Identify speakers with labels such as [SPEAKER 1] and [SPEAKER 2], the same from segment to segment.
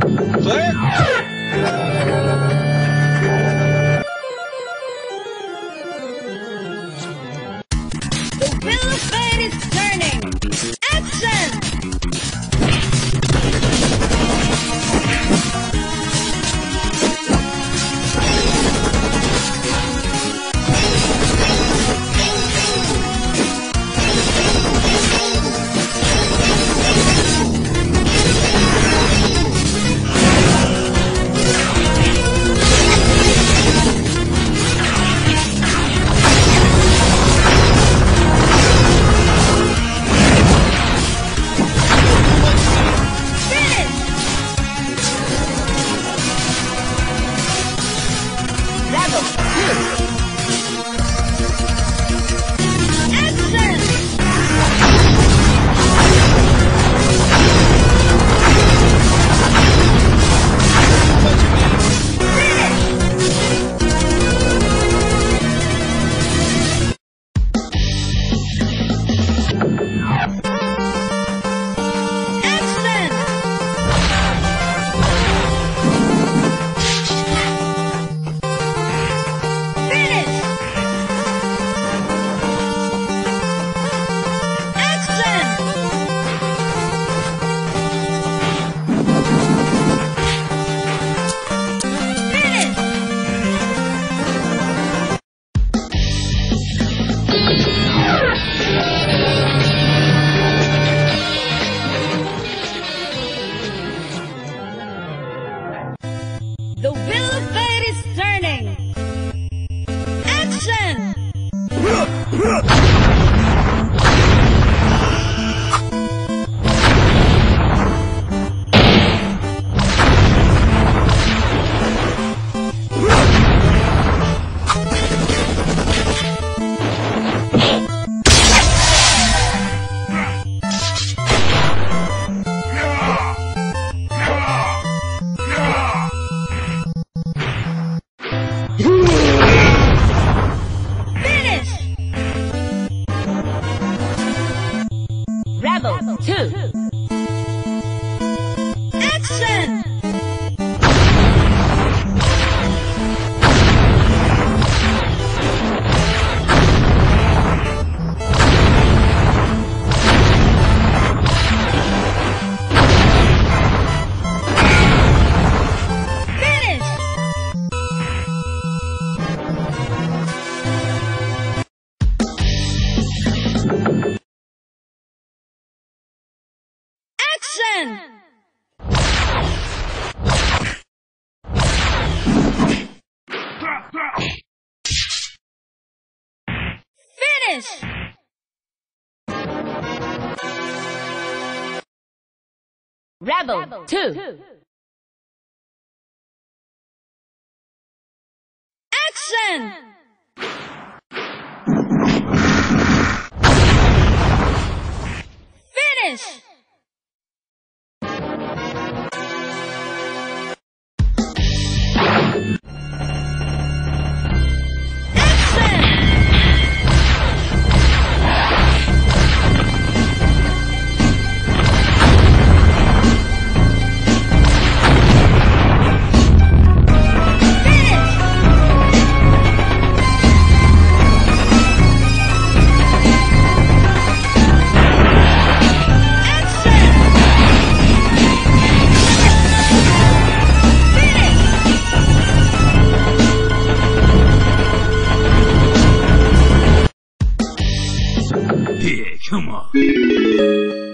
[SPEAKER 1] Click! 10. Finish!
[SPEAKER 2] Rebel, Rebel 2.
[SPEAKER 1] two. Action! here.
[SPEAKER 3] Come on.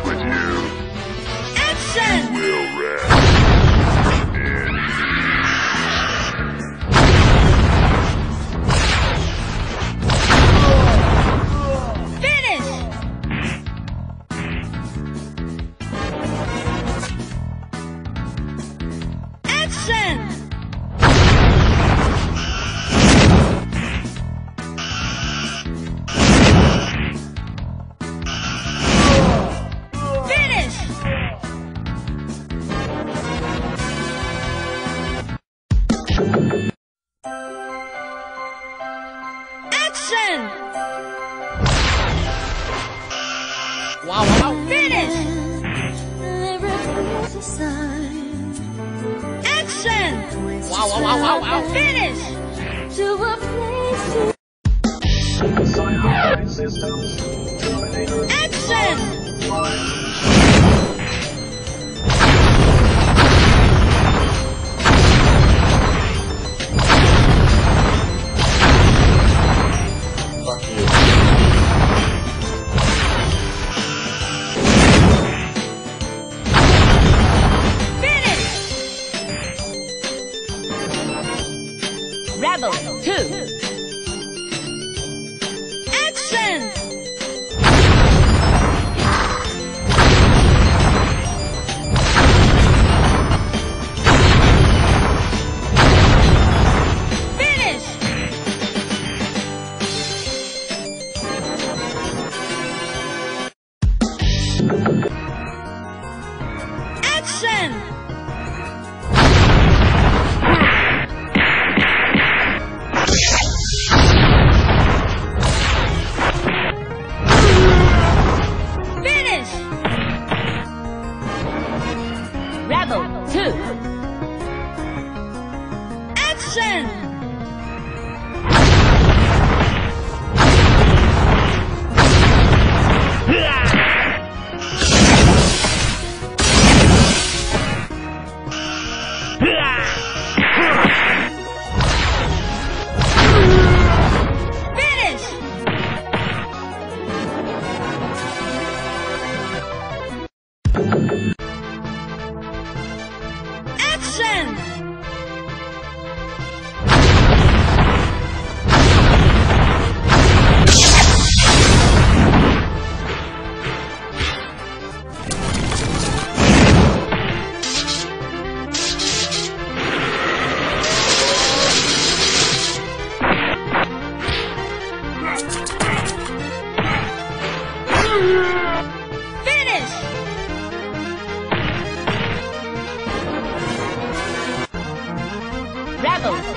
[SPEAKER 3] with
[SPEAKER 1] you. Action!
[SPEAKER 3] Wow, wow, wow, wow, wow.
[SPEAKER 1] Finish!
[SPEAKER 4] Cyanide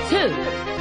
[SPEAKER 2] 2.